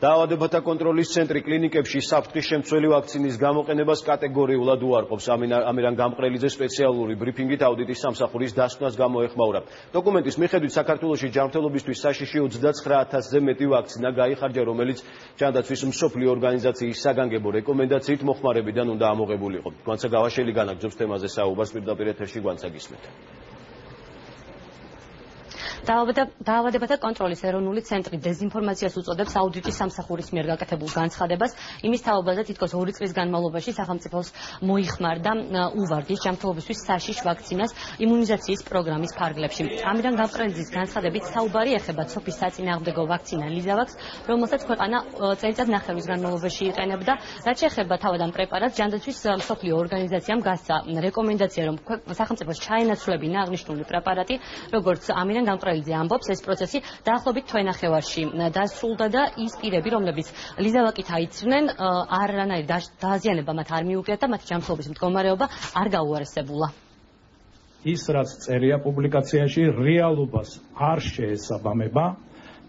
დაავადებათა კონტროლის ცენტრი კლინიკებში საფრთხის შემცველი ვაქცინის გამოყენებას კატეგორიულად უარყოფს. ამირან გამყრელიძე სპეციალური ბრიფინგით აუდიტის სამსახურის დასკვნას გამოეხმაურა. დოკუმენტის მიხედვით საქართველოში ჯანმრთელობისთვის საშიში 29000-ზე მეტი ვაქცინა გაიხარჯა, რომელიც ჯანდაცვის მსოფლიო ორგანიზაციის საგანგებო რეკომენდაციით მოხმარებიდან უნდა ამოღებულიყო. გვანცა გავაშელი განაგზობს თემაზე საუბარს პირდაპირ ეთერში გვანცა გისმენთ. დაავადებათა კონტროლის ეროვნული ცენტრი დეზინფორმაციას უწოდებს აუდიტის სამსახურის მიერ გაკეთებულ განცხადებას იმის თაობაზე თითქოს ორი წლის განმავლობაში სახელმწიფოს მოიხმარდა უვარდის ჯანმრთელობისთვის საშიშ ვაქცინას იმუნიზაციის პროგრამის ფარგლებში. ამიდან გამყრელიძის განცხადებით საუბარი ეხება ცოფის საწინააღმდეგო ვაქცინა ლიზავაქს, რომელსაც ქვეყანა წელიწად ნახევრის განმავლობაში იყენებდა. რაც შეეხება თავად ამ პრეპარატს, ჯანდაცვის მსოფლიო ორგანიზაციამ გასცა რეკომენდაცია, რომ სახელმწიფოს ჩაენაცვლებინა აღნიშნული პრეპარატი, როგორც ამიდან გამყრელიძე საპრელძე ამბობს ეს პროცესი დაახლოებით თვენახევარში დასრულდა და ის პირები რომლებიც ლიზავაკით აიცრნენ არანაირი დააზიანება მათ არ მიუღიათ და მათი ჯანმრთელობის მდგომარეობა არ გაუარესებულა ის რაც წერია პუბლიკაციაში რეალობას არ შეესაბამება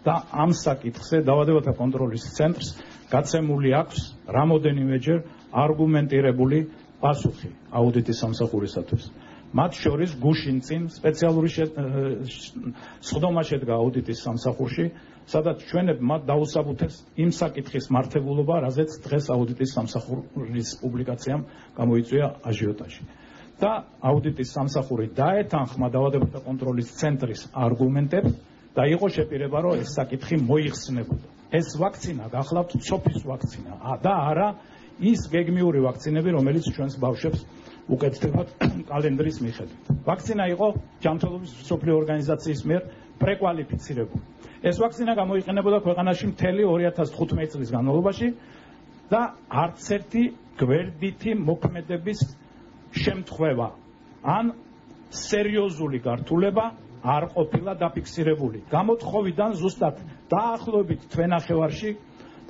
და ამ საკითხზე დაავადებათა კონტროლის ცენტრს გაცემული აქვს რამოდენიმეჯერ არგუმენტირებული პასუხი აუდიტის სამსახურისათვის. მათ შორის გუშინ წინ სპეციალური სხდომა შედგა აუდიტის სამსახურში, სადაც ჩვენებმა დაუსაბუთეს იმ საკითხის მართებულობა, რაზეც დღეს აუდიტის სამსახურის პუბლიკაციამ გამოიწვია აჟიოტაჟი. და აუდიტის სამსახური დაეთანხმა დაავადებათა კონტროლის ცენტრის არგუმენტებს და იყო შეპირება, რომ ეს საკითხი მოიხსნებოდა. ეს ვაქცინა გახლავთ სოფის ვაქცინა და არა ის გეგმიური ვაქცინები, რომელიც ჩვენს ბავშვებს უკეთდებათ კალენდრის მიხედვით. ვაქცინა იყო ჯანმრთელობის მსოფლიო ორგანიზაციის მიერ პრეკვალიფიცირებული. ეს ვაქცინა გამოიყენებოდა ქვეყანაში მთელი 2015 წლის განმავლობაში და არც ერთი გვერდითი მოქმედების შემთხვევა ან სერიოზული გართულება არ ყოფილა დაფიქსირებული. გამოთხოვიდან ზუსტად დაახლოებით თვენახევარში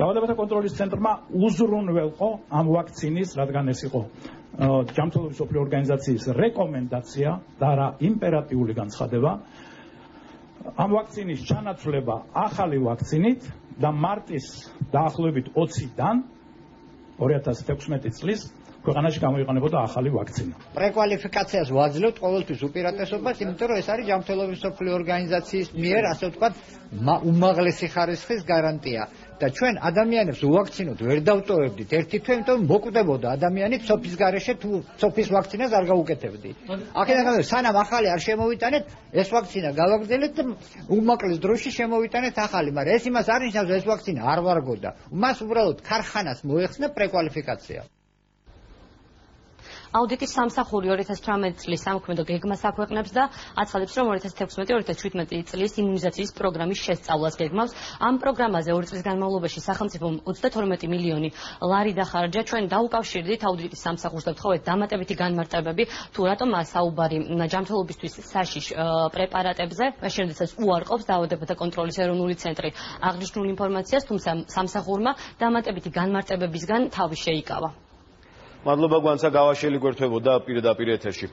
დაავადებათა კონტროლის ცენტრმა უზრუნველყო ამ ვაქცინის, რადგან ეს იყო ჯანმრთელობის სოფლიო ორგანიზაციის რეკომენდაცია და რა იმპერატიული განცხადება. ამ ვაქცინის ჩანაცვლება ახალი ვაქცინით და მარტის დაახლოებით 20-დან 2016 წლის ქვეყანაში გამოიყენებოდა ახალი ვაქცინა. პრეკვალიფიკაციას ვაძლევთ ყოველთვის უპირატესობას, იმიტომ რომ ეს არის ჯანმრთელობის სოფლიო ორგანიზაციის მიერ, ასე ვთქვათ, უმაღლესი ხარისხის გარანტია. და ჩვენ ადამიანებს უვაქცინოთ ვერ დავტოვებდით ერთი თვე, იმიტომ რომ მოკვდებოდა ადამიანი ცოფის garaშე თუ ცოფის ვაქცინას არ გაუკეთებდი. აქედან გამო სანამ ახალი არ შემოვიტანეთ, ეს ვაქცინა გავაგრძელეთ და უმოკლეს დროში შემოვიტანეთ ახალი, მაგრამ ეს იმას არ ნიშნავს, ეს ვაქცინა არ ვარგოდა. მას უბრალოდ ქარხანას მოეხსნა პრეკვალიფიკაცია. აუდიტის სამსახური 2018 წლის სამოქმედო გეგმას აქვეყნებს და აცხადებს, რომ 2016-2017 წლის იმუნიზაციის პროგრამის შესწავლას გეგმავს. ამ პროგრამაზე ორი წლის განმავლობაში სახელმწიფომ 32 მილიონი ლარი დახარჯა. ჩვენ დაუკავშირდით აუდიტის სამსახურს და ვთხოვეთ დამატებითი განმარტებები, თუ რატომ საუბარი ჯანმრთელობისთვის საშიშ პრეპარატებზე, შედეგადაც უარყოფს დაავადებათა კონტროლის ეროვნული ცენტრი აღნიშნულ ინფორმაციას, თუმცა სამსახურმა დამატებითი განმარტებებისგან თავი შეიკავა. მადლობა გვანცა გავაშელი გვერდთვებოდა პირდაპირ ეთერში